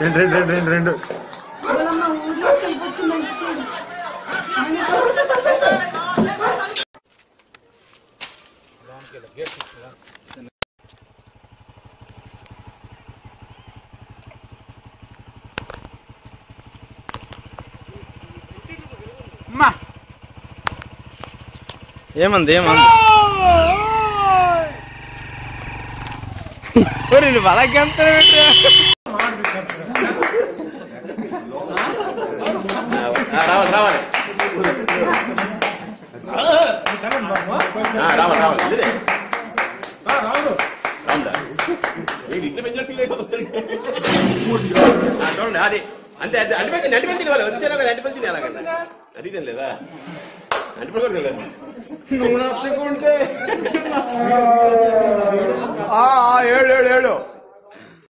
రెండు రెండు రెండు రెండు రెండు. ఏమంది ఏమంది? నువ్వు రావాలి రావాలి ఆ, రావాలి రావాలి ఇదే రాముడా వీడు ఇంటి పెంచిన ఫీల్ అయిపోతుంది ఆ, చూడండి అది అంతే అంతే అంటి పెంచింది అంటి పెంచింది వాళ్ళు వచ్చేలా కదా అంటి పెంచింది ఎలాగంట అడిగితే లేదా అంటి పెంచి కూడా తెలియదు నువ్వు నచ్చకుంటే